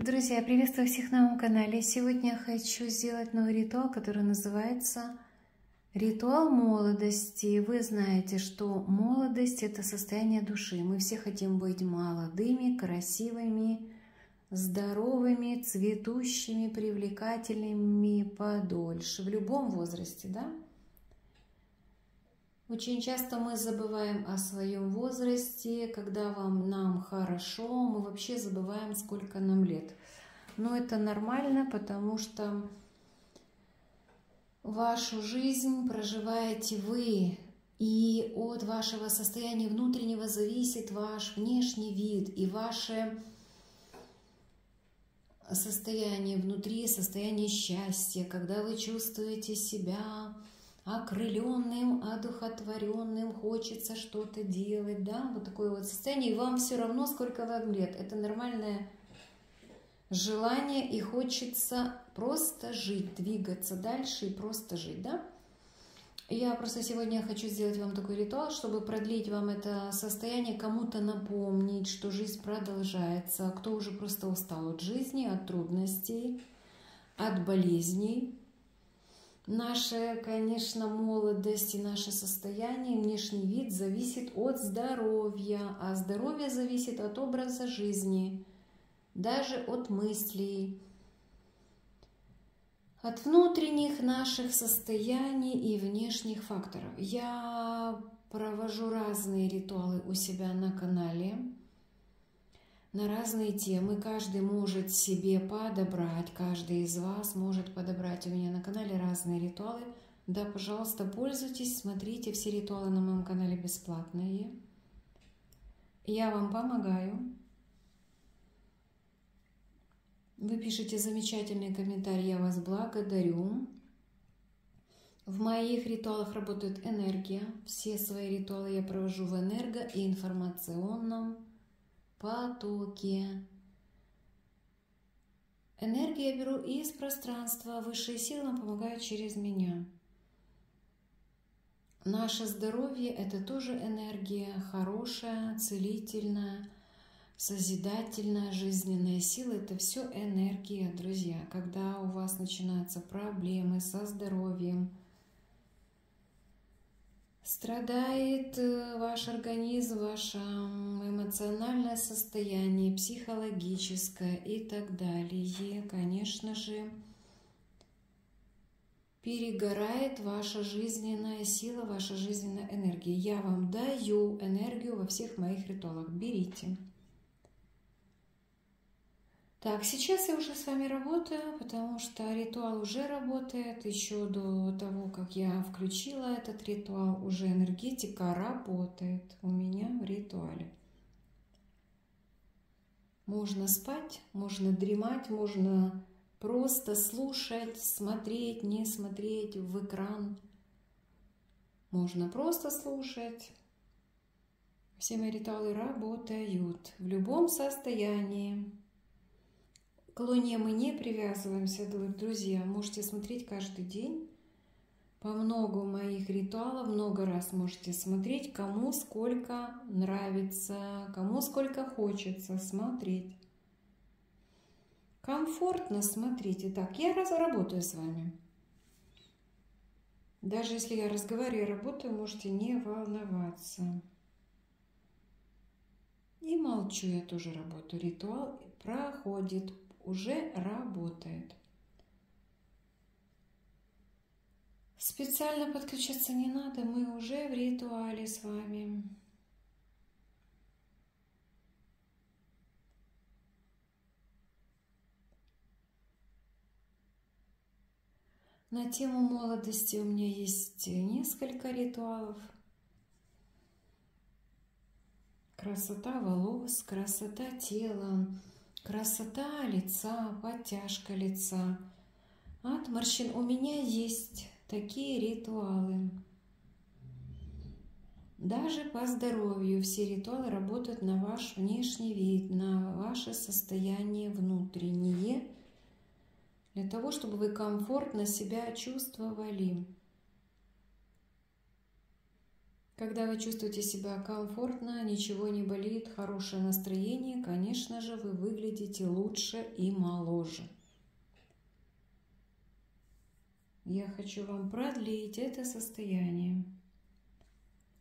Друзья, приветствую всех на моем канале. Сегодня я хочу сделать новый ритуал, который называется ритуал молодости. Вы знаете, что молодость – это состояние души. Мы все хотим быть молодыми, красивыми, здоровыми, цветущими, привлекательными подольше, в любом возрасте, да? Очень часто мы забываем о своем возрасте, когда вам, нам хорошо, мы вообще забываем, сколько нам лет. Но это нормально, потому что вашу жизнь проживаете вы, и от вашего состояния внутреннего зависит ваш внешний вид и ваше состояние внутри, состояние счастья, когда вы чувствуете себя окрыленным, одухотворенным, хочется что-то делать, да, вот такое вот состояние, и вам все равно, сколько вам лет. Это нормальное желание, и хочется просто жить, двигаться дальше и просто жить, да. Я просто сегодня хочу сделать вам такой ритуал, чтобы продлить вам это состояние, кому-то напомнить, что жизнь продолжается, кто уже просто устал от жизни, от трудностей, от болезней, Наша, конечно, молодость и наше состояние, внешний вид зависит от здоровья, а здоровье зависит от образа жизни, даже от мыслей, от внутренних наших состояний и внешних факторов. Я провожу разные ритуалы у себя на канале на разные темы. Каждый может себе подобрать, каждый из вас может подобрать у меня на канале разные ритуалы. Да, пожалуйста, пользуйтесь, смотрите, все ритуалы на моем канале бесплатные. Я вам помогаю. Вы пишете замечательные комментарии, я вас благодарю. В моих ритуалах работает энергия. Все свои ритуалы я провожу в энерго- и информационном потоки. Энергию я беру из пространства, высшие силы нам помогают через меня. Наше здоровье – это тоже энергия, хорошая, целительная, созидательная, жизненная сила – это все энергия, друзья. Когда у вас начинаются проблемы со здоровьем – Страдает э, ваш организм, ваше эмоциональное состояние, психологическое и так далее. Конечно же, перегорает ваша жизненная сила, ваша жизненная энергия. Я вам даю энергию во всех моих ритуалах. Берите. Так, сейчас я уже с вами работаю, потому что ритуал уже работает. Еще до того, как я включила этот ритуал, уже энергетика работает у меня в ритуале. Можно спать, можно дремать, можно просто слушать, смотреть, не смотреть в экран. Можно просто слушать. Все мои ритуалы работают в любом состоянии. К Луне мы не привязываемся, друзья. Можете смотреть каждый день. По много моих ритуалов, много раз можете смотреть, кому сколько нравится, кому сколько хочется смотреть. Комфортно смотрите. Так, я раз работаю с вами. Даже если я разговариваю и работаю, можете не волноваться. И молчу, я тоже работаю. Ритуал проходит уже работает. Специально подключаться не надо, мы уже в ритуале с вами. На тему молодости у меня есть несколько ритуалов. Красота волос, красота тела, Красота лица, подтяжка лица. От морщин у меня есть такие ритуалы. Даже по здоровью все ритуалы работают на ваш внешний вид, на ваше состояние внутреннее, для того, чтобы вы комфортно себя чувствовали. Когда вы чувствуете себя комфортно, ничего не болит, хорошее настроение, конечно же, вы выглядите лучше и моложе. Я хочу вам продлить это состояние,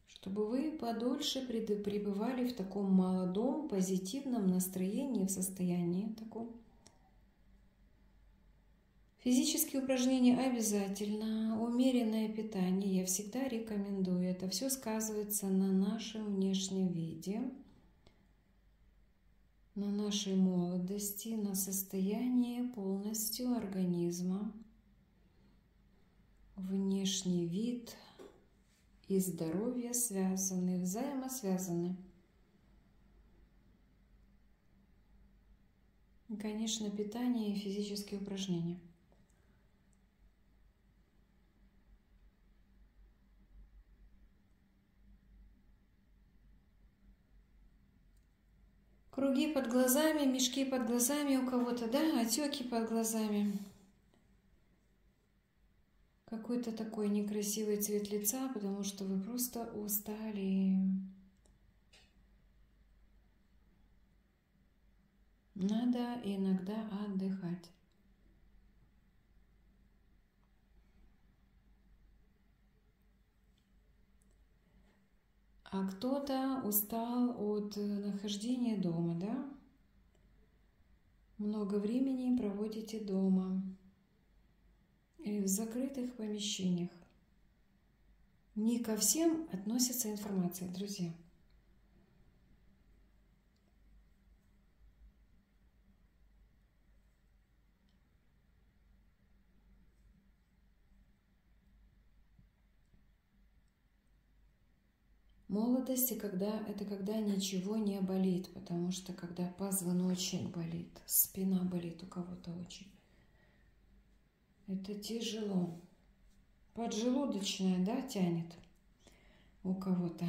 чтобы вы подольше пребывали в таком молодом, позитивном настроении, в состоянии таком Физические упражнения обязательно, умеренное питание я всегда рекомендую. Это все сказывается на нашем внешнем виде, на нашей молодости, на состоянии полностью организма. Внешний вид и здоровье связаны, взаимосвязаны. Конечно, питание и физические упражнения. Круги под глазами, мешки под глазами у кого-то, да, отеки под глазами. Какой-то такой некрасивый цвет лица, потому что вы просто устали. Надо иногда отдыхать. А кто-то устал от э, нахождения дома, да? Много времени проводите дома и в закрытых помещениях. Не ко всем относится информация, друзья. Молодости, когда это когда ничего не болит, потому что когда позвоночник болит, спина болит у кого-то очень. Это тяжело. Поджелудочная, да, тянет у кого-то.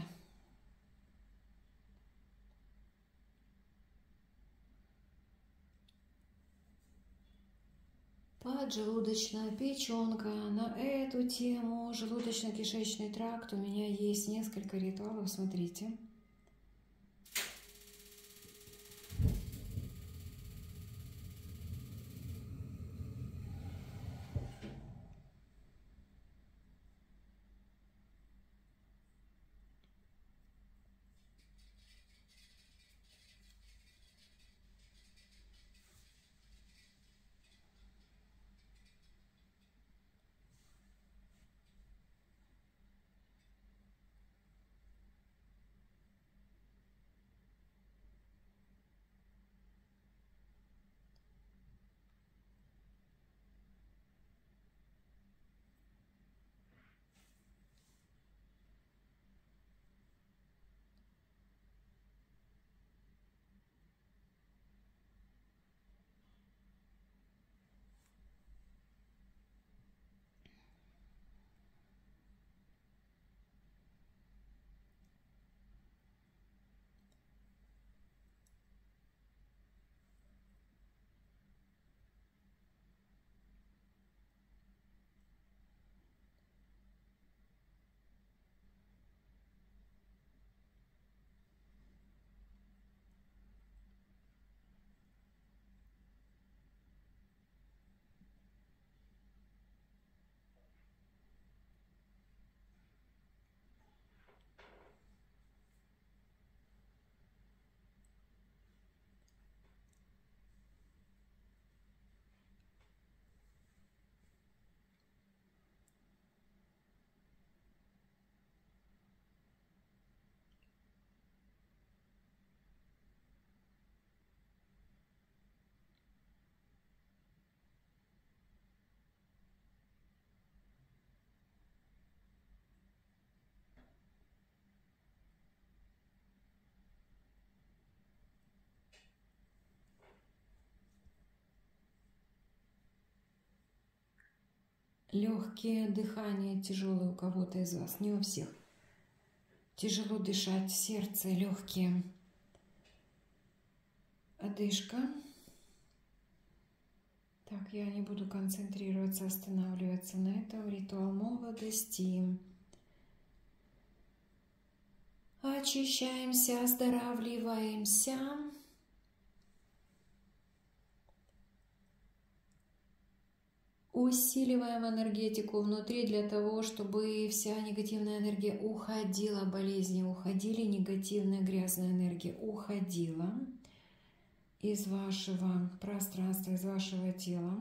Поджелудочная печенка. На эту тему желудочно-кишечный тракт у меня есть несколько ритуалов, смотрите. Легкие дыхание тяжелое у кого-то из вас, не у всех. Тяжело дышать, сердце, легкие. Одышка. Так, я не буду концентрироваться, останавливаться на этом. Ритуал молодости. очищаемся, оздоравливаемся. Усиливаем энергетику внутри для того, чтобы вся негативная энергия уходила, болезни уходили, негативная грязная энергия уходила из вашего пространства, из вашего тела.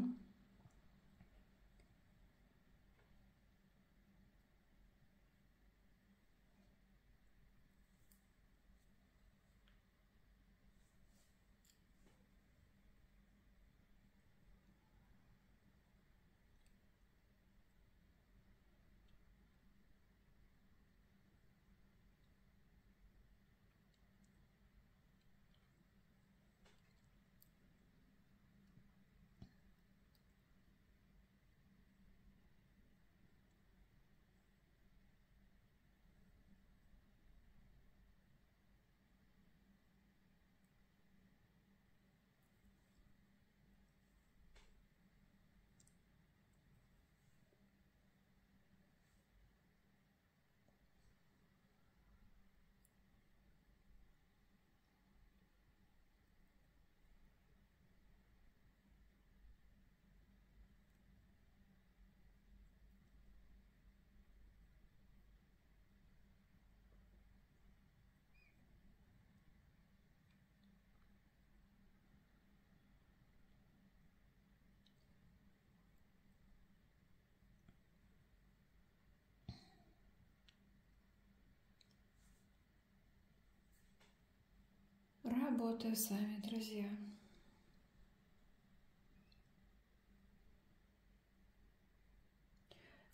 Работаю с вами, друзья.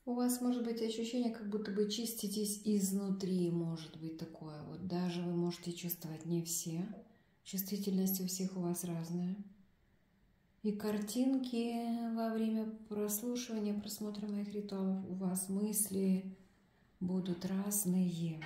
У вас может быть ощущение, как будто бы чиститесь изнутри, может быть такое. Вот даже вы можете чувствовать не все. Чувствительность у всех у вас разная. И картинки во время прослушивания, просмотра моих ритуалов у вас мысли будут разные.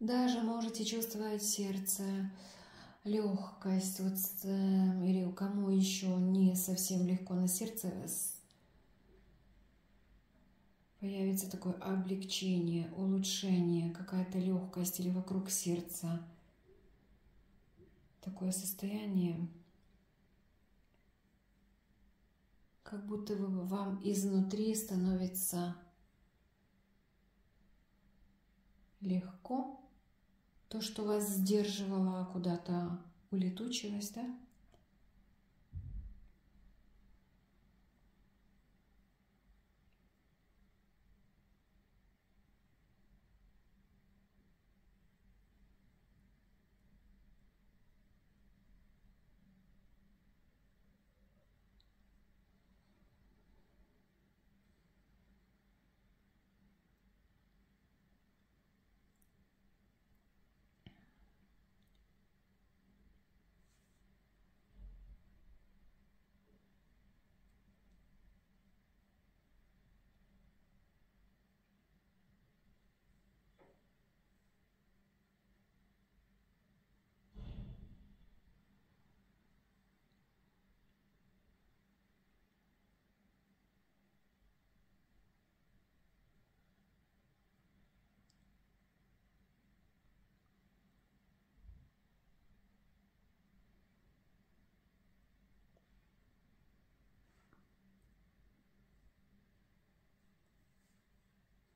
Даже можете чувствовать сердце, легкость, вот, э, или у кому еще не совсем легко на сердце, появится такое облегчение, улучшение, какая-то легкость или вокруг сердца. Такое состояние, как будто бы вам изнутри становится легко то, что вас сдерживало, куда-то улетучилось, да?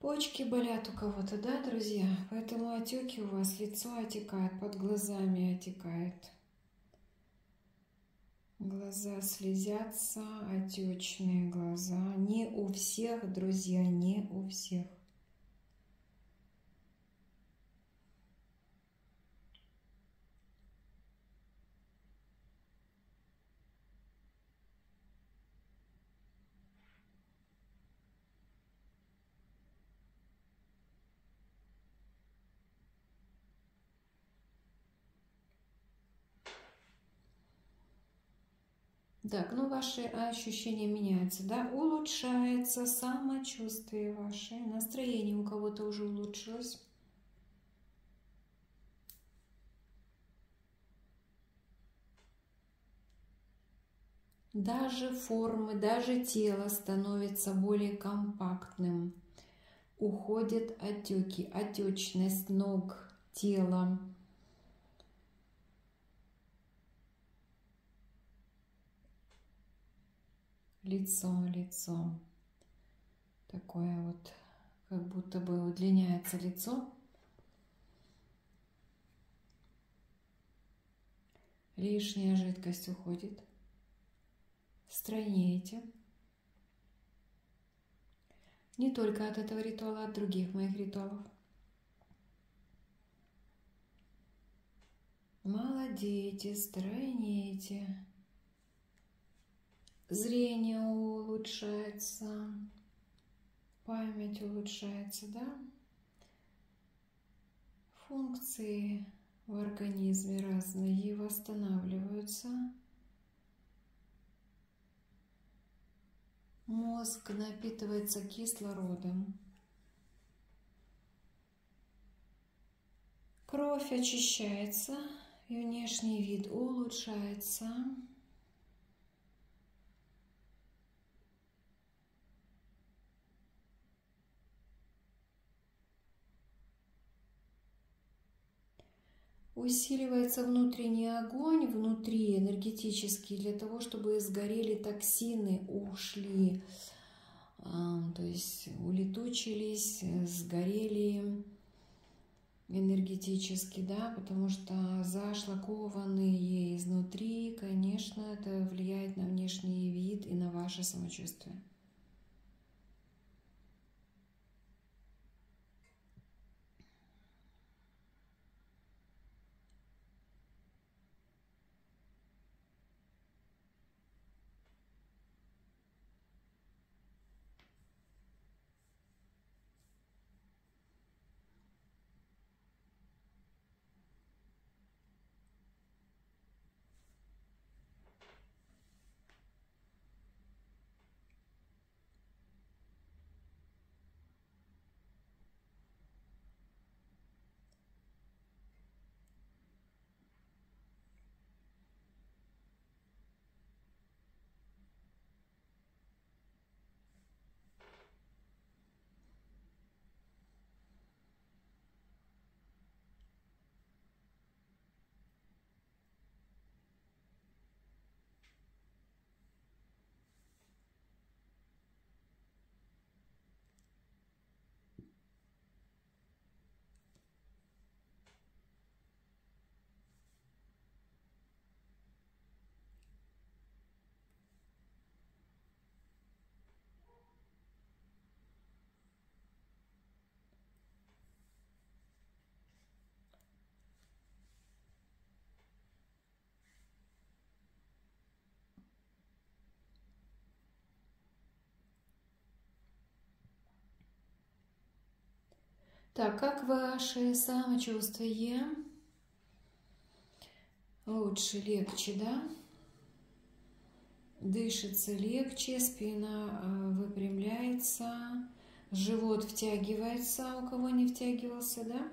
Почки болят у кого-то, да, друзья? Поэтому отеки у вас, лицо отекает, под глазами отекает. Глаза слезятся, отечные глаза. Не у всех, друзья, не у всех. Так, ну ваши ощущения меняются, да? Улучшается самочувствие ваше, настроение у кого-то уже улучшилось. Даже формы, даже тело становится более компактным. Уходят отеки, отечность ног, тела. Лицо, лицо. Такое вот, как будто бы удлиняется лицо. Лишняя жидкость уходит. Стройнеете. Не только от этого ритуала, а от других моих ритуалов. Молодеете, стройнеете зрение улучшается, память улучшается, да? Функции в организме разные восстанавливаются. Мозг напитывается кислородом. Кровь очищается, и внешний вид улучшается. Усиливается внутренний огонь внутри энергетический для того, чтобы сгорели токсины, ушли, а, то есть улетучились, сгорели энергетически, да, потому что зашлакованные изнутри, конечно, это влияет на внешний вид и на ваше самочувствие. Так, как ваше самочувствие? Лучше, легче, да? Дышится легче, спина э, выпрямляется, живот втягивается, у кого не втягивался, да?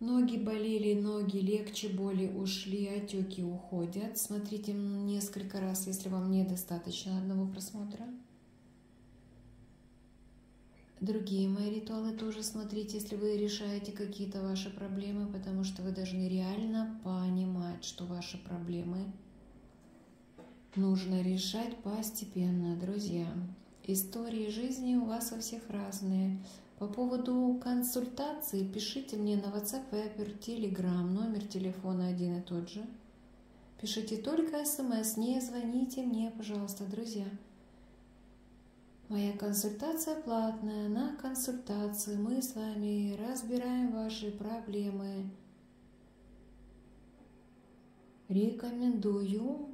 Ноги болели, ноги легче, боли ушли, отеки уходят. Смотрите несколько раз, если вам недостаточно одного просмотра. Другие мои ритуалы тоже смотрите, если вы решаете какие-то ваши проблемы, потому что вы должны реально понимать, что ваши проблемы нужно решать постепенно, друзья. Истории жизни у вас у всех разные. По поводу консультации пишите мне на WhatsApp, Viber, Telegram, номер телефона один и тот же. Пишите только смс, не звоните мне, пожалуйста, друзья. Моя консультация платная. На консультации мы с вами разбираем ваши проблемы. Рекомендую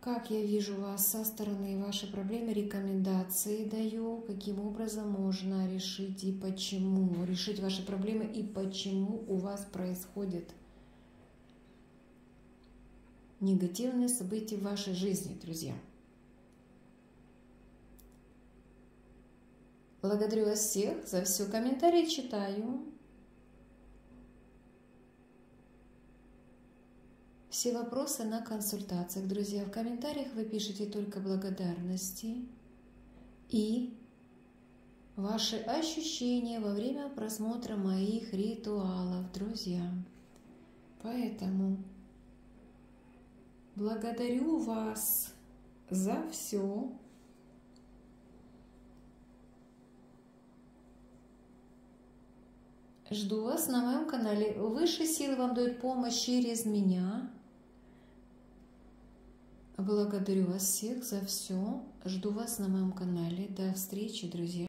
как я вижу вас со стороны вашей проблемы, рекомендации даю, каким образом можно решить и почему, решить ваши проблемы и почему у вас происходит негативные события в вашей жизни, друзья. Благодарю вас всех за все. Комментарии читаю. Все вопросы на консультациях, друзья. В комментариях вы пишете только благодарности и ваши ощущения во время просмотра моих ритуалов, друзья. Поэтому благодарю вас за все. Жду вас на моем канале. Высшие силы вам дают помощь через меня. Благодарю вас всех за все. Жду вас на моем канале. До встречи, друзья.